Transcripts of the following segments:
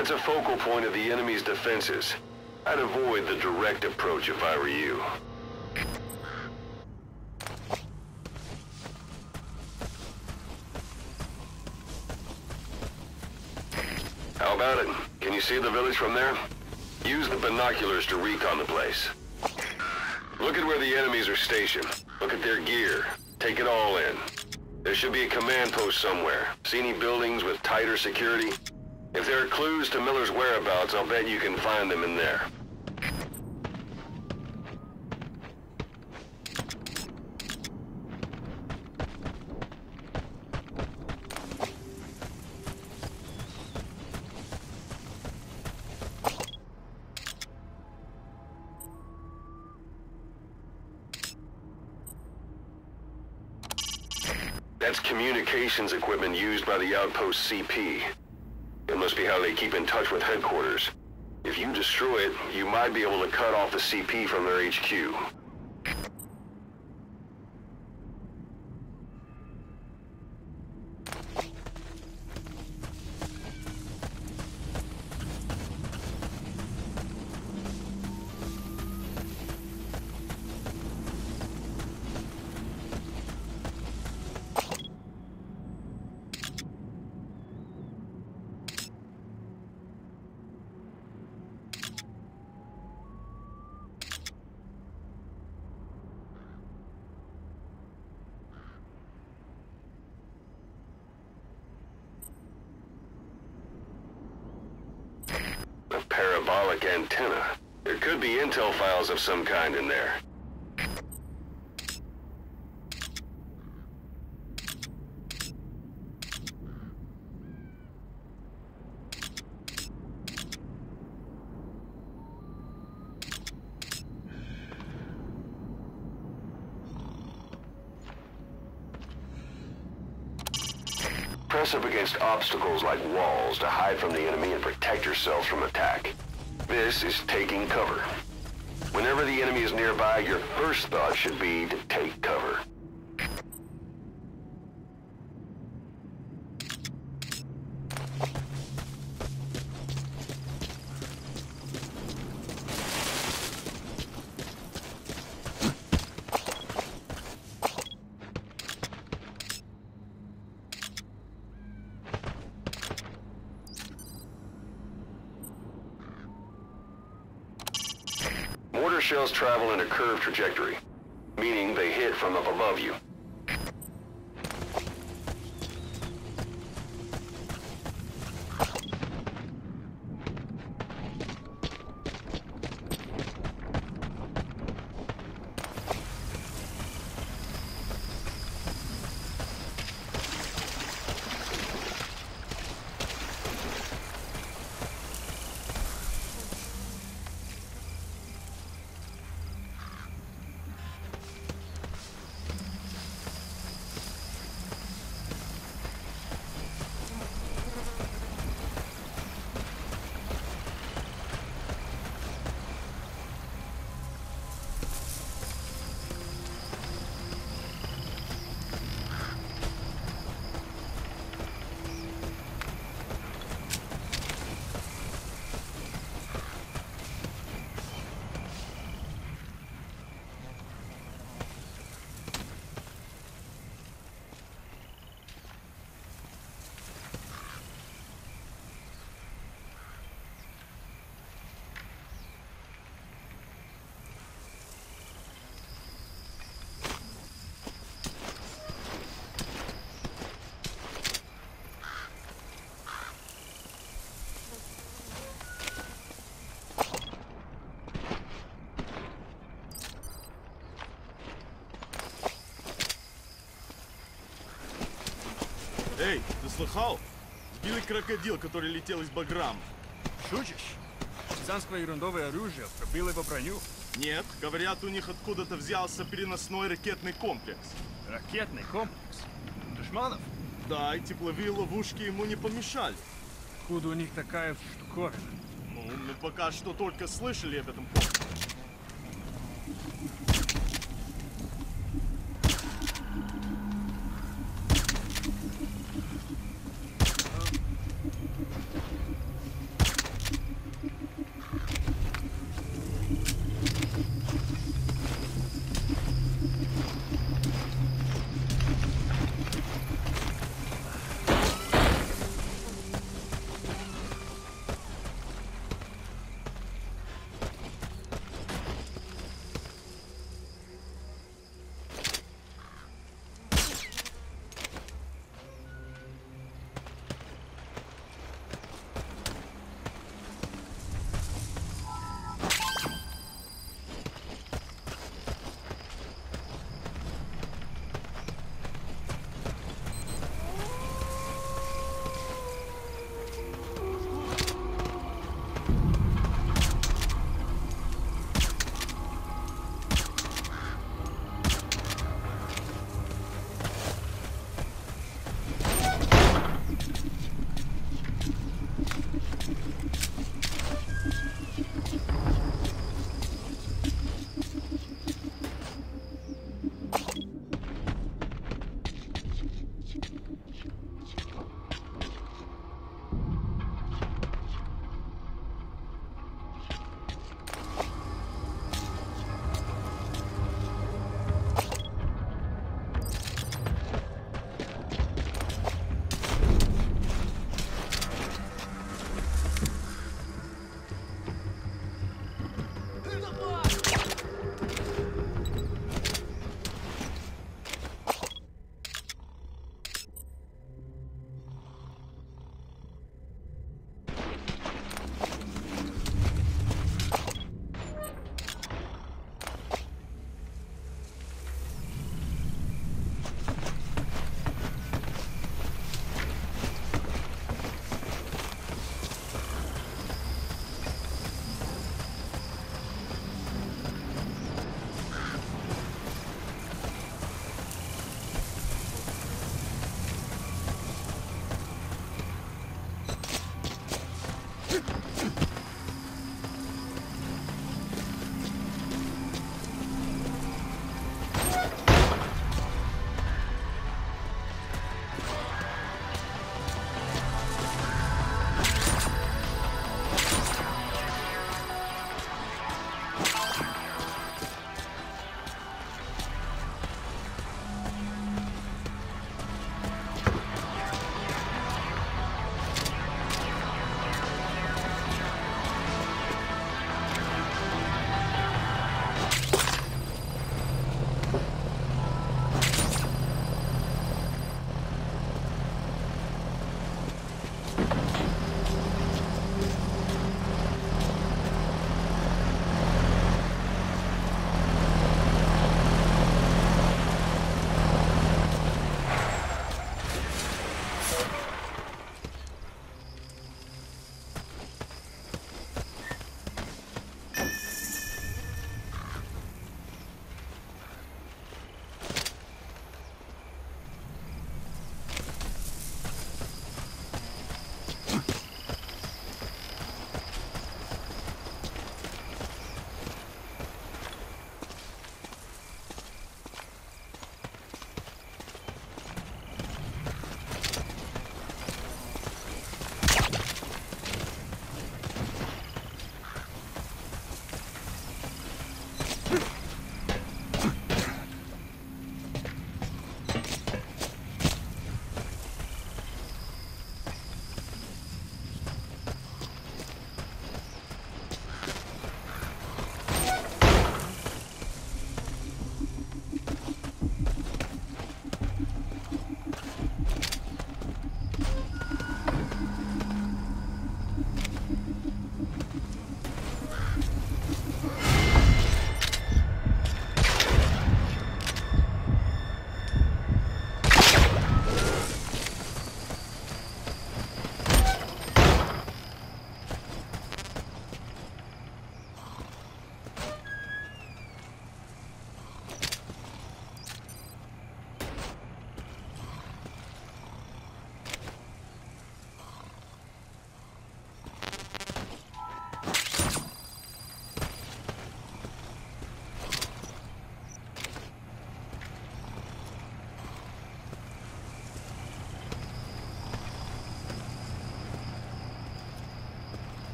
That's a focal point of the enemy's defenses. I'd avoid the direct approach if I were you. How about it? Can you see the village from there? Use the binoculars to recon the place. Look at where the enemies are stationed. Look at their gear. Take it all in. There should be a command post somewhere. See any buildings with tighter security? If there are clues to Miller's whereabouts, I'll bet you can find them in there. That's communications equipment used by the outpost CP. Must be how they keep in touch with headquarters. If you destroy it, you might be able to cut off the CP from their HQ. Antenna. There could be intel files of some kind in there. Press up against obstacles like walls to hide from the enemy and protect yourselves from attack. This is taking cover. Whenever the enemy is nearby, your first thought should be to take cover. Travel in a curved trajectory, meaning they hit from up above you. Слыхал? Сбили крокодил, который летел из Баграм. Шутишь? Партизанское ерундовое оружие пробило его броню. Нет, говорят, у них откуда-то взялся переносной ракетный комплекс. Ракетный комплекс. Душманов? Да, и тепловые ловушки ему не помешали. Откуда у них такая штуковина? Ну, мы пока что только слышали об этом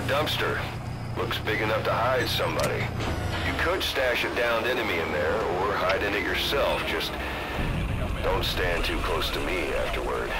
A dumpster. Looks big enough to hide somebody. You could stash a downed enemy in there, or hide in it yourself. Just don't stand too close to me afterward.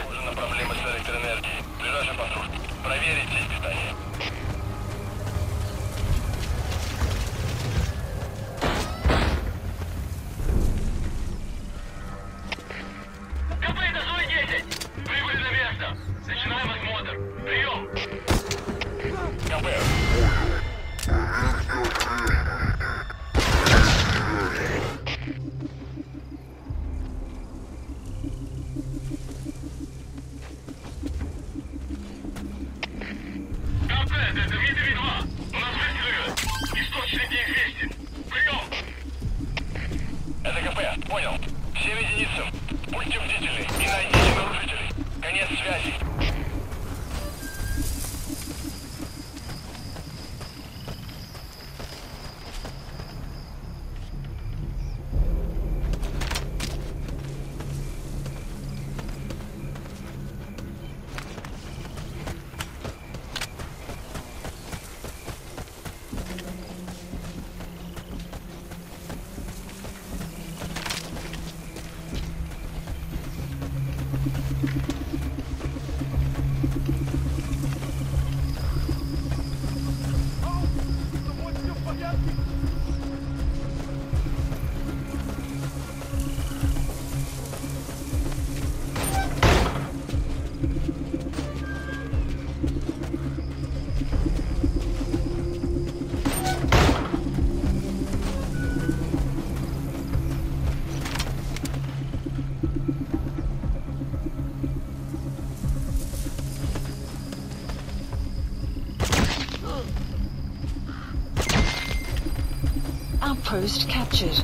Outpost captured.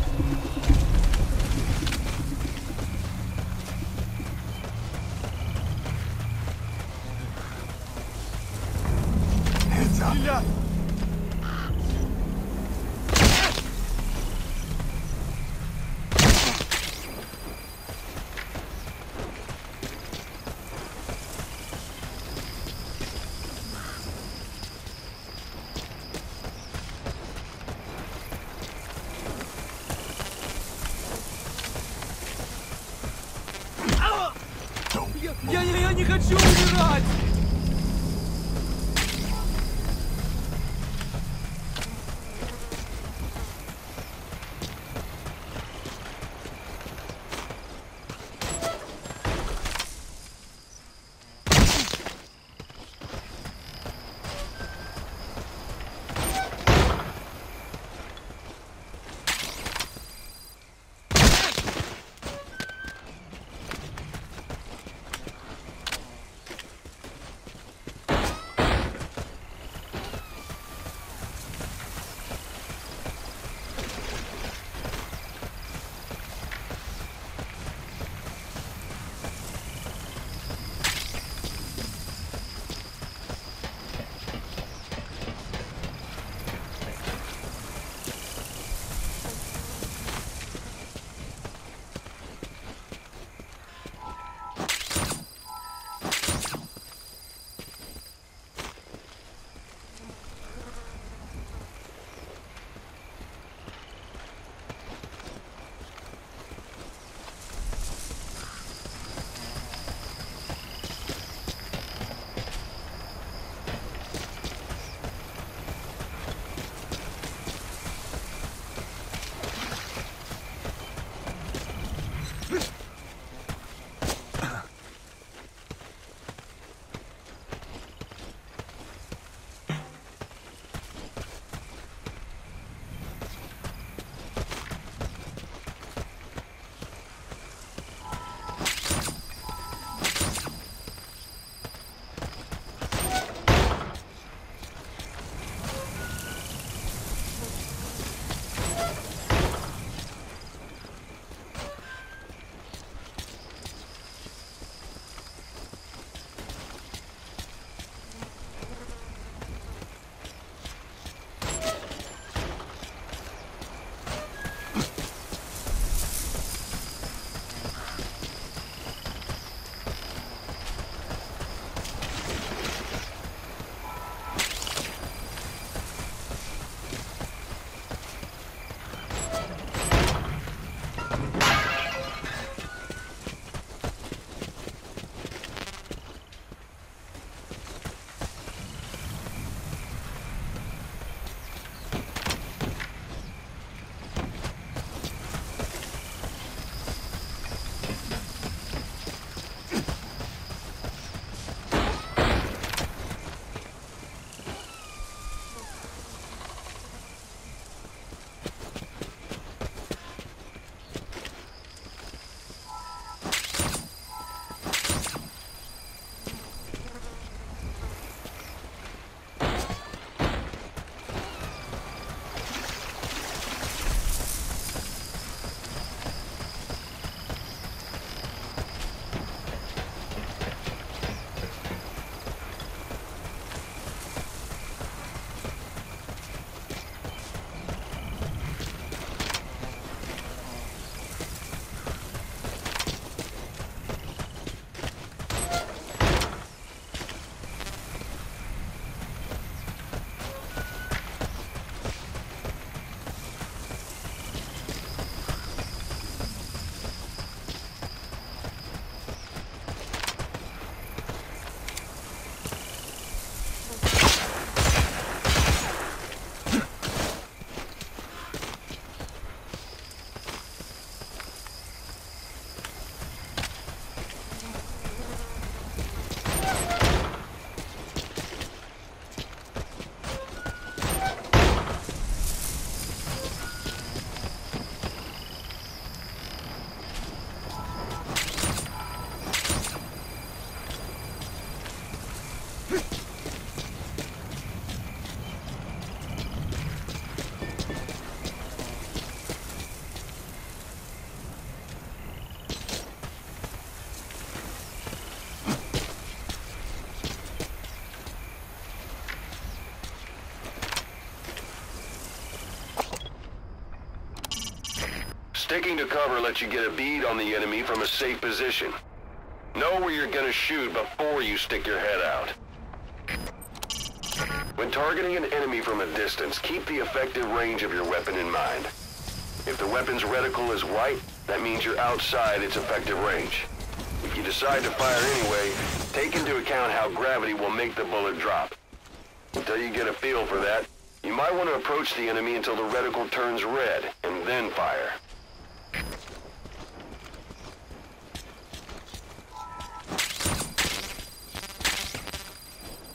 Heads up. Хочу умирать! To cover lets you get a bead on the enemy from a safe position. Know where you're gonna shoot before you stick your head out. When targeting an enemy from a distance, keep the effective range of your weapon in mind. If the weapon's reticle is white, that means you're outside its effective range. If you decide to fire anyway, take into account how gravity will make the bullet drop. Until you get a feel for that, you might want to approach the enemy until the reticle turns red, and then fire.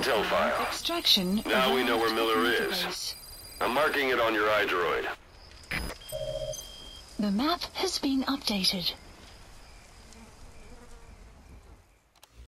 Intel file. Extraction. Now we know where Miller is. I'm marking it on your iDroid. The map has been updated.